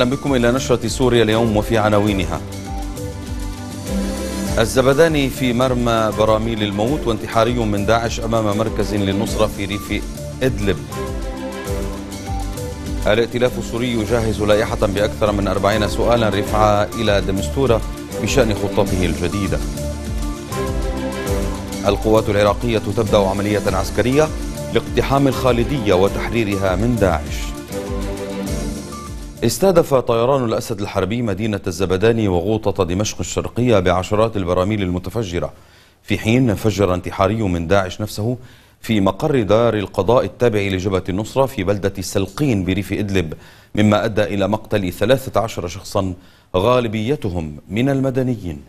أهلا بكم إلى نشرة سوريا اليوم وفي عناوينها. الزبداني في مرمى براميل الموت وانتحاري من داعش أمام مركز للنصرة في ريف إدلب. الائتلاف السوري يجهز لائحة بأكثر من أربعين سؤالا رفعها إلى دمستورة بشأن خطته الجديدة. القوات العراقية تبدأ عملية عسكرية لاقتحام الخالدية وتحريرها من داعش. استهدف طيران الأسد الحربي مدينة الزبداني وغوطة دمشق الشرقية بعشرات البراميل المتفجرة في حين فجر انتحاري من داعش نفسه في مقر دار القضاء التابع لجبهة النصرة في بلدة سلقين بريف إدلب مما أدى إلى مقتل 13 شخصا غالبيتهم من المدنيين.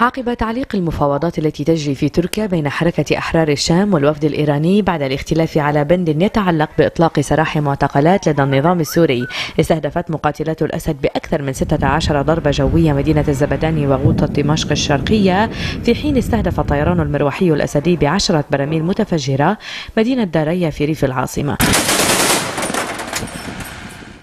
عقب تعليق المفاوضات التي تجري في تركيا بين حركة أحرار الشام والوفد الإيراني بعد الاختلاف على بند يتعلق بإطلاق سراح معتقلات لدى النظام السوري استهدفت مقاتلات الأسد بأكثر من 16 ضربة جوية مدينة الزبداني وغوطة دمشق الشرقية. في حين استهدف الطيران المروحي الأسدي بعشرة براميل متفجرة مدينة داريا في ريف العاصمة.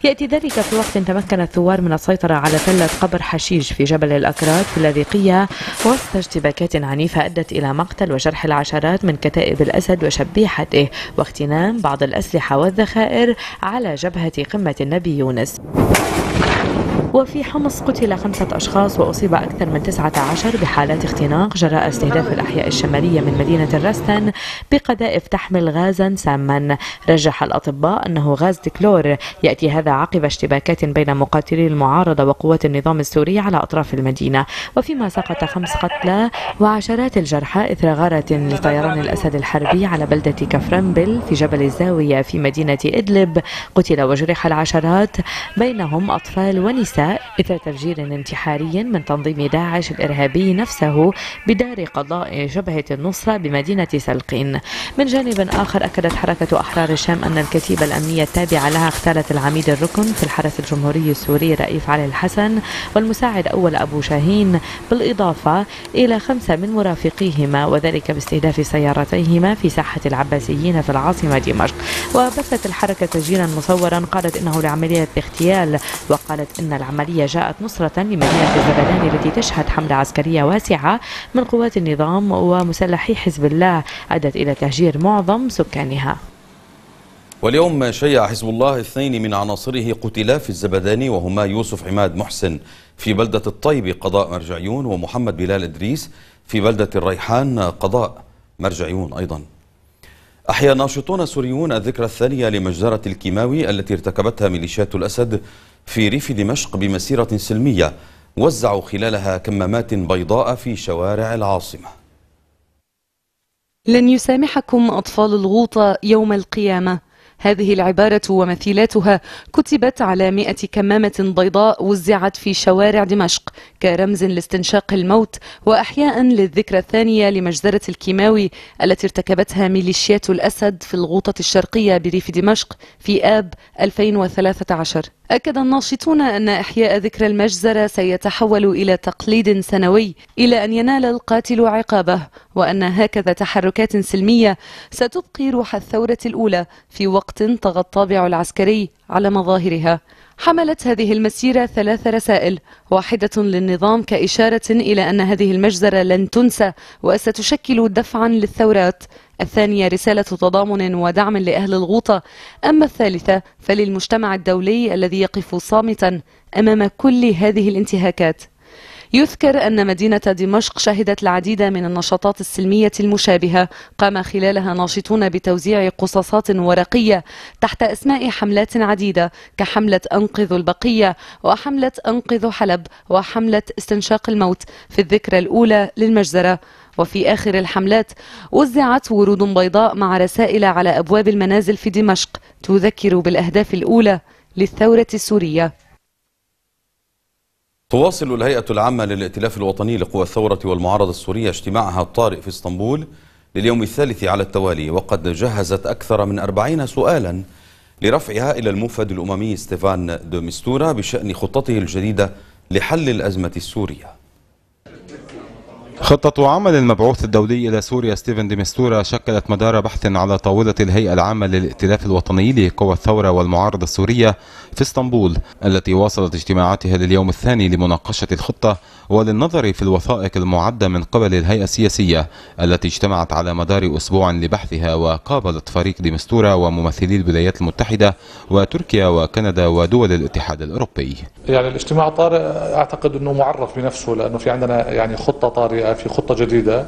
يأتي ذلك في وقت تمكن الثوار من السيطرة على تلة قبر حشيش في جبل الأكراد في اللاذقية وسط اشتباكات عنيفة أدت إلى مقتل وجرح العشرات من كتائب الأسد وشبيحته واغتنام بعض الأسلحة والذخائر على جبهة قمة النبي يونس. وفي حمص قتل خمسة أشخاص وأصيب أكثر من 19 بحالات اختناق. جراء استهداف الأحياء الشمالية من مدينة الرستن بقذائف تحمل غازا ساما. رجح الأطباء أنه غاز ديكلور يأتي هذا عقب اشتباكات بين مقاتلي المعارضة وقوات النظام السوري على أطراف المدينة. وفيما سقط خمس قتلى وعشرات الجرحى إثر غارة لطيران الأسد الحربي على بلدة كفرنبل في جبل الزاوية في مدينة إدلب. قتل وجرح العشرات بينهم أطفال ونساء. إثر تفجير انتحاري من تنظيم داعش الإرهابي نفسه بدار قضاء جبهة النصرة بمدينة سلقين. من جانب آخر أكدت حركة أحرار الشام أن الكتيبة الأمنية التابعة لها اغتالت العميد الركن في الحرس الجمهوري السوري رئيف علي الحسن والمساعد أول أبو شاهين بالإضافة إلى خمسة من مرافقيهما وذلك باستهداف سيارتيهما في ساحة العباسيين في العاصمة دمشق. وبثت الحركة تسجيلا مصورا قالت إنه لعملية اغتيال وقالت إن العملية جاءت نصرة لمدينة الزبدان التي تشهد حملة عسكرية واسعة من قوات النظام ومسلحي حزب الله أدت إلى تهجير معظم سكانها. واليوم شيع حزب الله اثنين من عناصره قتلا في الزبداني وهما يوسف عماد محسن في بلدة الطيب قضاء مرجعيون ومحمد بلال إدريس في بلدة الريحان قضاء مرجعيون أيضا. أحيا ناشطون سوريون الذكرى الثانية لمجزرة الكيماوي التي ارتكبتها ميليشيات الأسد في ريف دمشق بمسيرة سلمية وزعوا خلالها كمامات بيضاء في شوارع العاصمة. لن يسامحكم أطفال الغوطة يوم القيامة. هذه العبارة ومثيلاتها كتبت على مئة كمامة بيضاء وزعت في شوارع دمشق كرمز لاستنشاق الموت وأحياء للذكرى الثانية لمجزرة الكيماوي التي ارتكبتها ميليشيات الأسد في الغوطة الشرقية بريف دمشق في آب 2013 أكد الناشطون أن إحياء ذكرى المجزرة سيتحول إلى تقليد سنوي إلى أن ينال القاتل عقابه وأن هكذا تحركات سلمية ستبقي روح الثورة الأولى في وقت طغى الطابع العسكري على مظاهرها. حملت هذه المسيرة ثلاث رسائل واحدة للنظام كإشارة إلى أن هذه المجزرة لن تنسى وستشكل دفعا للثورات. الثانية رسالة تضامن ودعم لأهل الغوطة. أما الثالثة فللمجتمع الدولي الذي يقف صامتا أمام كل هذه الانتهاكات. يذكر أن مدينة دمشق شهدت العديد من النشاطات السلمية المشابهة قام خلالها ناشطون بتوزيع قصاصات ورقية تحت أسماء حملات عديدة كحملة أنقذ البقية وحملة أنقذ حلب وحملة استنشاق الموت. في الذكرى الأولى للمجزرة وفي آخر الحملات وزعت ورود بيضاء مع رسائل على أبواب المنازل في دمشق تذكر بالأهداف الأولى للثورة السورية. تواصل الهيئة العامة للائتلاف الوطني لقوى الثورة والمعارضة السورية اجتماعها الطارئ في اسطنبول لليوم الثالث على التوالي وقد جهزت أكثر من أربعين سؤالا لرفعها إلى الموفد الأممي ستيفان دي مستورا بشأن خطته الجديدة لحل الأزمة السورية. خطة عمل المبعوث الدولي إلى سوريا ستيفن دي مستورا شكلت مدار بحث على طاولة الهيئة العامة للائتلاف الوطني لقوى الثورة والمعارضة السورية في اسطنبول التي واصلت اجتماعاتها لليوم الثاني لمناقشة الخطة وللنظر في الوثائق المعدة من قبل الهيئة السياسية التي اجتمعت على مدار أسبوع لبحثها وقابلت فريق ديمستورا وممثلي الولايات المتحدة وتركيا وكندا ودول الاتحاد الأوروبي. يعني الاجتماع طارئ أعتقد أنه معرف بنفسه لأنه في عندنا يعني خطة طارئة في خطة جديدة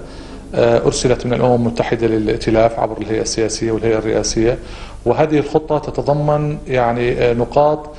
آه، أرسلت من الأمم المتحدة للائتلاف عبر الهيئة السياسية والهيئة الرئاسية. وهذه الخطة تتضمن يعني آه، نقاط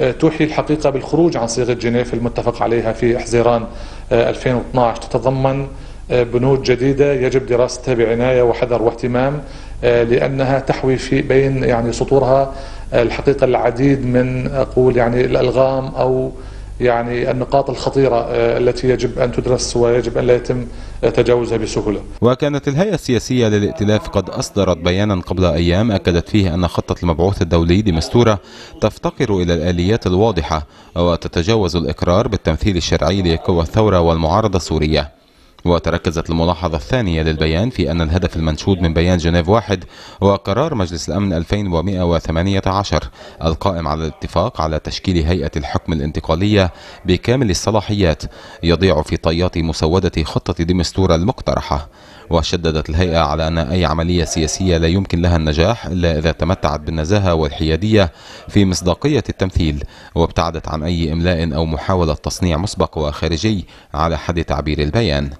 آه، توحي الحقيقة بالخروج عن صيغة جنيف المتفق عليها في حزيران 2012 تتضمن بنود جديدة يجب دراستها بعناية وحذر واهتمام لأنها تحوي في بين يعني سطورها الحقيقة العديد من أقول يعني الألغام أو يعني النقاط الخطيرة آه، التي يجب أن تدرس ويجب أن لا يتم تجاوزها بسهولة. وكانت الهيئة السياسية للائتلاف قد أصدرت بيانا قبل أيام أكدت فيه أن خطة المبعوث الدولي لمستورة تفتقر إلى الآليات الواضحة وتتجاوز الإقرار بالتمثيل الشرعي لقوى الثورة والمعارضة السورية. وتركزت الملاحظة الثانية للبيان في أن الهدف المنشود من بيان جنيف واحد هو قرار مجلس الأمن 2118 القائم على الاتفاق على تشكيل هيئة الحكم الانتقالية بكامل الصلاحيات يضيع في طيات مسودة خطة ديمستورا المقترحة. وشددت الهيئة على أن أي عملية سياسية لا يمكن لها النجاح إلا إذا تمتعت بالنزاهة والحيادية في مصداقية التمثيل وابتعدت عن أي إملاء أو محاولة تصنيع مسبق وخارجي على حد تعبير البيان.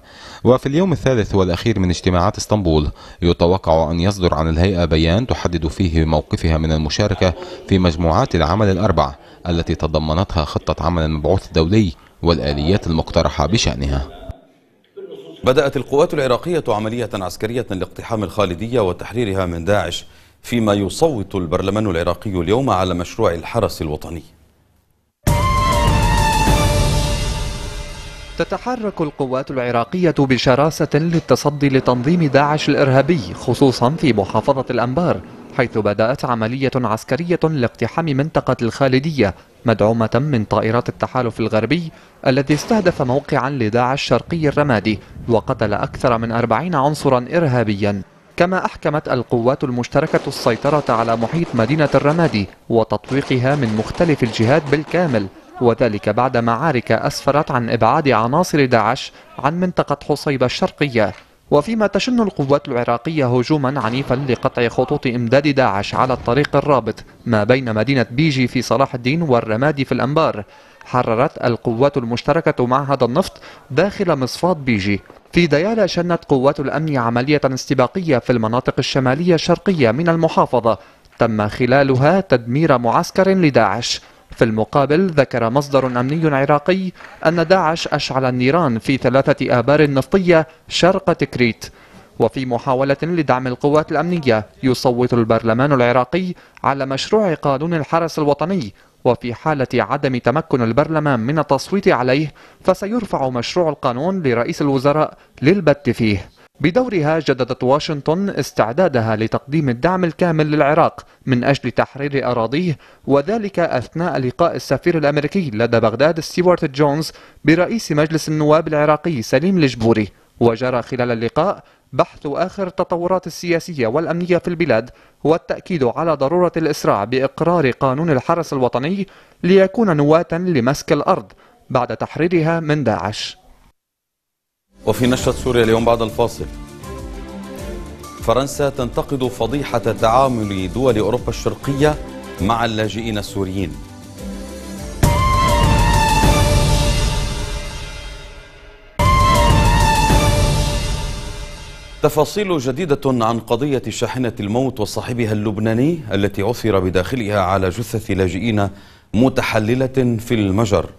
وفي اليوم الثالث والأخير من اجتماعات اسطنبول يتوقع أن يصدر عن الهيئة بيان تحدد فيه موقفها من المشاركة في مجموعات العمل الأربع التي تضمنتها خطة عمل المبعوث الدولي والآليات المقترحة بشأنها. بدأت القوات العراقية عملية عسكرية لاقتحام الخالدية وتحريرها من داعش فيما يصوت البرلمان العراقي اليوم على مشروع الحرس الوطني. تتحرك القوات العراقية بشراسة للتصدي لتنظيم داعش الإرهابي خصوصا في محافظة الأنبار. حيث بدأت عملية عسكرية لاقتحام منطقة الخالدية مدعومة من طائرات التحالف الغربي الذي استهدف موقعا لداعش شرقي الرمادي وقتل أكثر من أربعين عنصرا إرهابيا. كما أحكمت القوات المشتركة السيطرة على محيط مدينة الرمادي وتطويقها من مختلف الجهات بالكامل وذلك بعد معارك أسفرت عن إبعاد عناصر داعش عن منطقة حصيبة الشرقية. وفيما تشن القوات العراقية هجوما عنيفا لقطع خطوط إمداد داعش على الطريق الرابط ما بين مدينة بيجي في صلاح الدين والرمادي في الأنبار. حررت القوات المشتركة معهد النفط داخل مصفاة بيجي. في ديالى شنت قوات الأمن عملية استباقية في المناطق الشمالية الشرقية من المحافظة تم خلالها تدمير معسكر لداعش. في المقابل ذكر مصدر أمني عراقي أن داعش أشعل النيران في ثلاثة آبار نفطية شرق تكريت. وفي محاولة لدعم القوات الأمنية يصوت البرلمان العراقي على مشروع قانون الحرس الوطني. وفي حالة عدم تمكن البرلمان من التصويت عليه فسيرفع مشروع القانون لرئيس الوزراء للبت فيه. بدورها جددت واشنطن استعدادها لتقديم الدعم الكامل للعراق من أجل تحرير أراضيه وذلك أثناء لقاء السفير الأمريكي لدى بغداد ستيوارت جونز برئيس مجلس النواب العراقي سليم الجبوري وجرى خلال اللقاء بحث آخر التطورات السياسية والأمنية في البلاد والتأكيد على ضرورة الإسراع بإقرار قانون الحرس الوطني ليكون نواة لمسك الأرض بعد تحريرها من داعش. وفي نشرة سوريا اليوم بعد الفاصل. فرنسا تنتقد فضيحة تعامل دول أوروبا الشرقية مع اللاجئين السوريين. تفاصيل جديدة عن قضية شاحنة الموت وصاحبها اللبناني التي عثر بداخلها على جثث لاجئين متحللة في المجر.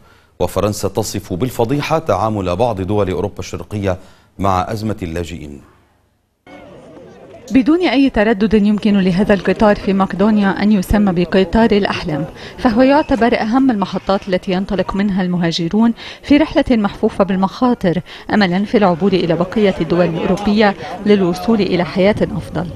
وفرنسا تصف بالفضيحة تعامل بعض دول أوروبا الشرقية مع أزمة اللاجئين. بدون أي تردد يمكن لهذا القطار في مقدونيا أن يسمى بقطار الأحلام فهو يعتبر أهم المحطات التي ينطلق منها المهاجرون في رحلة محفوفة بالمخاطر أملا في العبور إلى بقية الدول الأوروبية للوصول إلى حياة أفضل.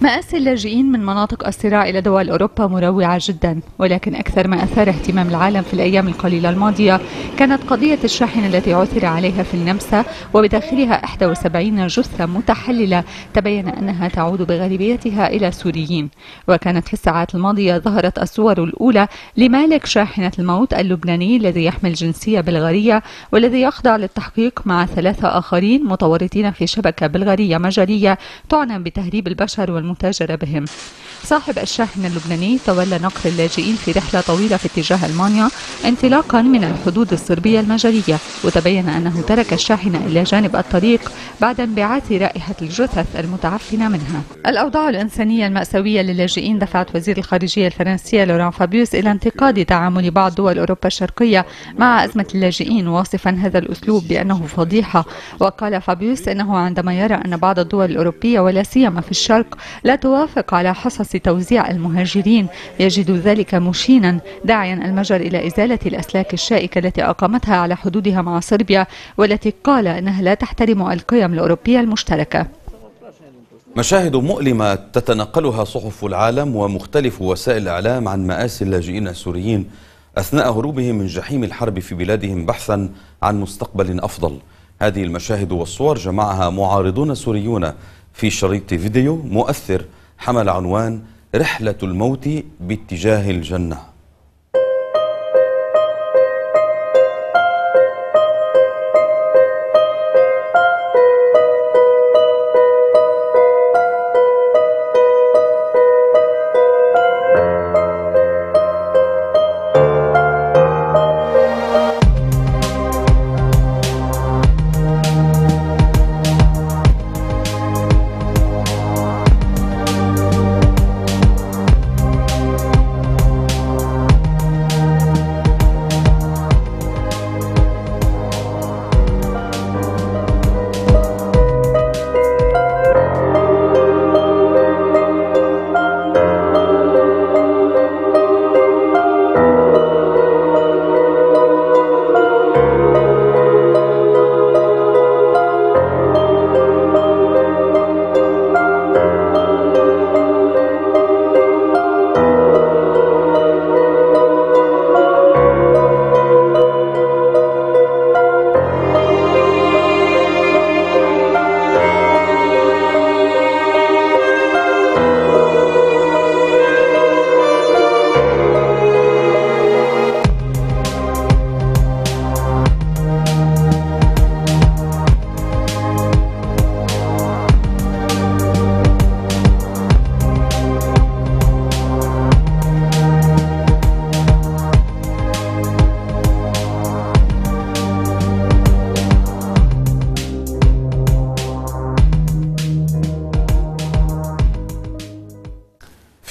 مآسي اللاجئين من مناطق الصراع إلى دول أوروبا مروعة جدا ولكن أكثر ما أثار اهتمام العالم في الأيام القليلة الماضية كانت قضية الشاحنة التي عثر عليها في النمسا وبداخلها 71 جثة متحللة تبين أنها تعود بغالبيتها إلى سوريين وكانت في الساعات الماضية ظهرت الصور الأولى لمالك شاحنة الموت اللبناني الذي يحمل جنسية بلغارية والذي يخضع للتحقيق مع ثلاثة آخرين متورطين في شبكة بلغارية مجرية تعنى بتهريب البشر والمتاجرة بهم. صاحب الشاحنة اللبناني تولى نقل اللاجئين في رحلة طويلة في اتجاه ألمانيا انطلاقا من الحدود الصربية المجرية وتبين أنه ترك الشاحنة إلى جانب الطريق بعد انبعاث رائحة الجثث المتعفنة منها الأوضاع الإنسانية المأساوية للاجئين دفعت وزير الخارجية الفرنسية لوران فابيوس إلى انتقاد تعامل بعض دول أوروبا الشرقية مع أزمة اللاجئين واصفا هذا الأسلوب بأنه فضيحة. وقال فابيوس أنه عندما يرى أن بعض الدول الأوروبية ولا سيما في الشرق لا توافق على حصص توزيع المهاجرين يجد ذلك مشينا داعيا المجر إلى إزالة الأسلاك الشائكة التي أقامتها على حدودها مع صربيا والتي قال أنها لا تحترم القيم الأوروبية المشتركة. مشاهد مؤلمة تتنقلها صحف العالم ومختلف وسائل الإعلام عن مآسي اللاجئين السوريين أثناء هروبهم من جحيم الحرب في بلادهم بحثا عن مستقبل أفضل. هذه المشاهد والصور جمعها معارضون سوريون في شريط فيديو مؤثر حمل عنوان رحلة الموت باتجاه الجنة.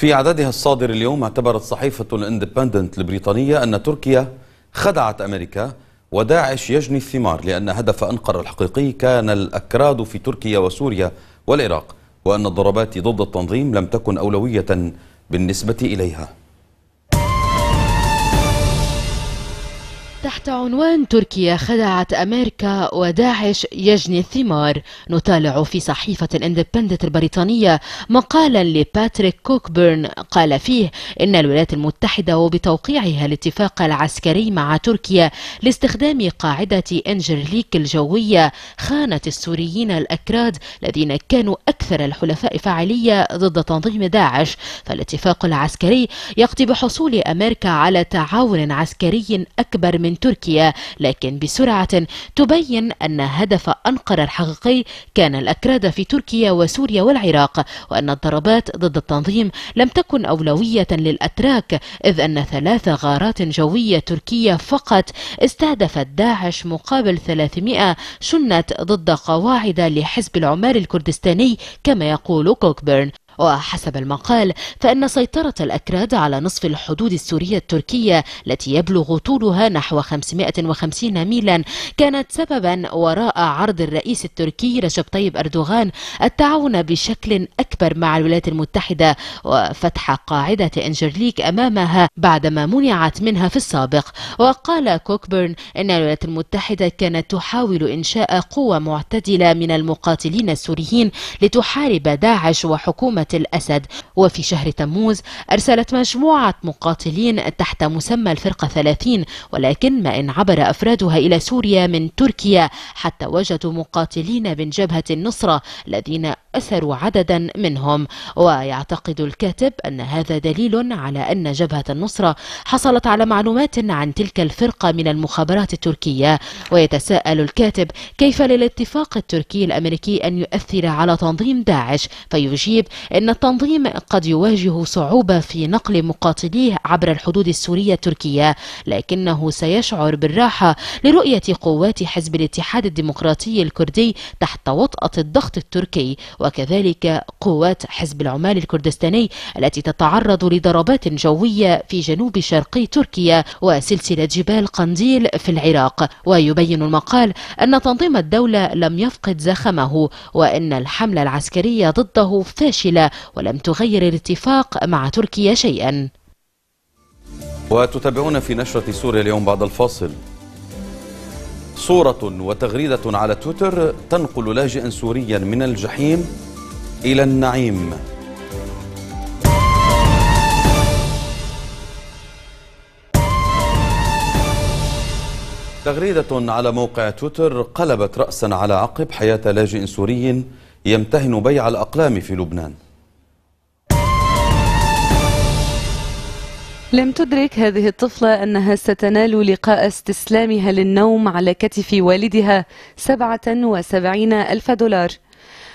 في عددها الصادر اليوم اعتبرت صحيفة الاندبندنت البريطانية أن تركيا خدعت أمريكا وداعش يجني الثمار لأن هدف أنقرة الحقيقي كان الأكراد في تركيا وسوريا والعراق وأن الضربات ضد التنظيم لم تكن أولوية بالنسبة إليها. تحت عنوان تركيا خدعت أمريكا وداعش يجني الثمار. نطالع في صحيفة الإندبندنت البريطانية مقالا لباتريك كوكبيرن قال فيه إن الولايات المتحدة وبتوقيعها الاتفاق العسكري مع تركيا لاستخدام قاعدة إنجرليك الجوية خانت السوريين الأكراد الذين كانوا أكثر الحلفاء فاعلية ضد تنظيم داعش. فالاتفاق العسكري يقضي بحصول أمريكا على تعاون عسكري أكبر من تركيا لكن بسرعة تبين أن هدف أنقرة الحقيقي كان الأكراد في تركيا وسوريا والعراق وأن الضربات ضد التنظيم لم تكن أولوية للأتراك إذ أن ثلاث غارات جوية تركية فقط استهدفت داعش مقابل 300 شنت ضد قواعد لحزب العمال الكردستاني كما يقول كوكبيرن وحسب المقال فإن سيطرة الأكراد على نصف الحدود السورية التركية التي يبلغ طولها نحو 550 ميلا كانت سببا وراء عرض الرئيس التركي رجب طيب أردوغان التعاون بشكل أكبر مع الولايات المتحدة وفتح قاعدة إنجرليك أمامها بعدما منعت منها في السابق. وقال كوكبرن إن الولايات المتحدة كانت تحاول إنشاء قوة معتدلة من المقاتلين السوريين لتحارب داعش وحكومة الأسد. وفي شهر تموز أرسلت مجموعة مقاتلين تحت مسمى الفرقة 30 ولكن ما إن عبر أفرادها إلى سوريا من تركيا حتى وجدوا مقاتلين من جبهة النصرة الذين أسروا عددا منهم. ويعتقد الكاتب أن هذا دليل على أن جبهة النصرة حصلت على معلومات عن تلك الفرقة من المخابرات التركية. ويتساءل الكاتب كيف للاتفاق التركي الأمريكي أن يؤثر على تنظيم داعش فيجيب أن التنظيم قد يواجه صعوبة في نقل مقاتليه عبر الحدود السورية التركية لكنه سيشعر بالراحة لرؤية قوات حزب الاتحاد الديمقراطي الكردي تحت وطأة الضغط التركي وكذلك قوات حزب العمال الكردستاني التي تتعرض لضربات جوية في جنوب شرقي تركيا وسلسلة جبال قنديل في العراق. ويبين المقال أن تنظيم الدولة لم يفقد زخمه وأن الحملة العسكرية ضده فاشلة ولم تغير الاتفاق مع تركيا شيئا. وتتابعون في نشرة سوريا اليوم بعد الفاصل. صورة وتغريدة على تويتر تنقل لاجئا سوريا من الجحيم إلى النعيم. تغريدة على موقع تويتر قلبت رأسا على عقب حياة لاجئ سوري يمتهن بيع الأقلام في لبنان. لم تدرك هذه الطفلة أنها ستنال لقاء استسلامها للنوم على كتف والدها 77 ألف دولار.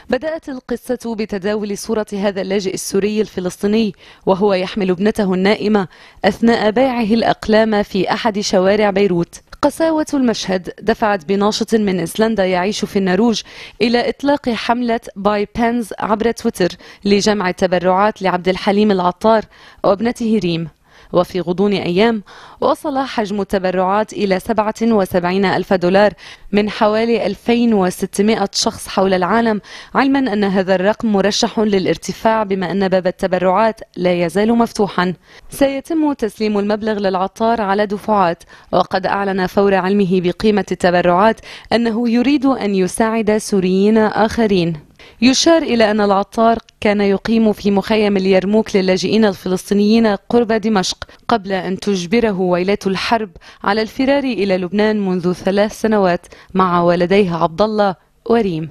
بدأت القصة بتداول صورة هذا اللاجئ السوري الفلسطيني وهو يحمل ابنته النائمة أثناء بيعه الأقلام في أحد شوارع بيروت. قساوة المشهد دفعت بناشط من إيسلندا يعيش في النرويج إلى إطلاق حملة Buy Pens عبر تويتر لجمع التبرعات لعبد الحليم العطار وابنته ريم. وفي غضون أيام وصل حجم التبرعات إلى 77 ألف دولار من حوالي 2600 شخص حول العالم علما أن هذا الرقم مرشح للارتفاع بما أن باب التبرعات لا يزال مفتوحا. سيتم تسليم المبلغ للعطار على دفعات وقد أعلن فور علمه بقيمة التبرعات أنه يريد أن يساعد سوريين آخرين. يشار إلى أن العطار كان يقيم في مخيم اليرموك للاجئين الفلسطينيين قرب دمشق قبل أن تجبره ويلات الحرب على الفرار إلى لبنان منذ ثلاث سنوات مع والديه عبد الله وريم.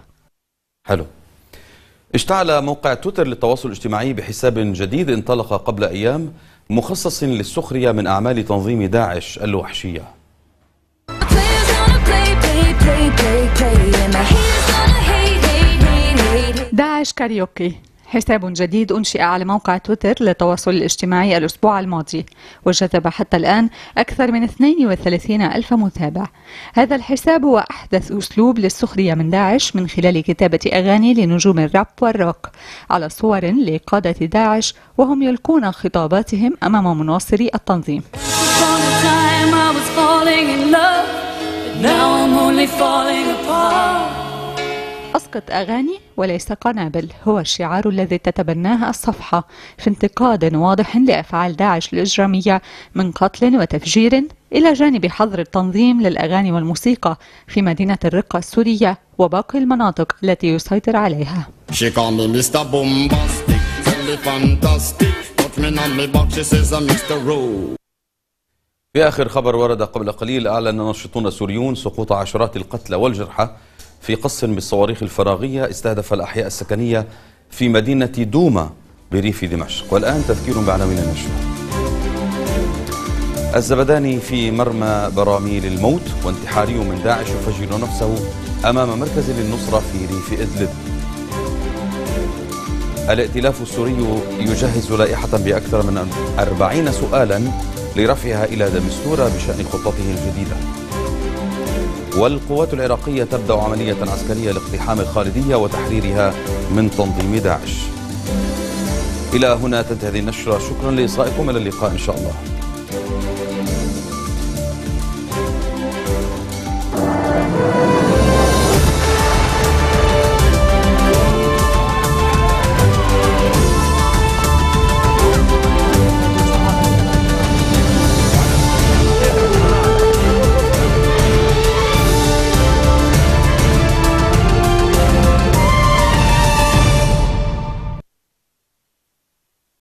حلو. اشتعل موقع تويتر للتواصل الاجتماعي بحساب جديد انطلق قبل أيام مخصص للسخرية من أعمال تنظيم داعش الوحشية. داعش كاريوكي. حساب جديد أنشئ على موقع تويتر للتواصل الاجتماعي الأسبوع الماضي وجذب حتى الآن أكثر من 32 ألف متابع. هذا الحساب هو أحدث أسلوب للسخرية من داعش من خلال كتابة أغاني لنجوم الراب والروك على صور لقادة داعش وهم يلقون خطاباتهم أمام مناصري التنظيم. أغاني وليس قنابل هو الشعار الذي تتبناه الصفحة في انتقاد واضح لأفعال داعش الإجرامية من قتل وتفجير إلى جانب حظر التنظيم للأغاني والموسيقى في مدينة الرقة السورية وباقي المناطق التي يسيطر عليها. في آخر خبر ورد قبل قليل أعلن ناشطون سوريون سقوط عشرات القتلى والجرحى في قصف بالصواريخ الفراغية استهدف الأحياء السكنية في مدينة دوما بريف دمشق. والآن تذكير بعناوين النشر. الزبداني في مرمى براميل الموت وانتحاري من داعش يفجر نفسه أمام مركز للنصرة في ريف إدلب. الائتلاف السوري يجهز لائحة بأكثر من أربعين سؤالا لرفعها إلى دمستورة بشأن خطته الجديدة. والقوات العراقية تبدأ عملية عسكرية لاقتحام الخالدية وتحريرها من تنظيم داعش. إلى هنا تنتهي هذه النشرة. شكرا لإصغائكم. إلى اللقاء إن شاء الله.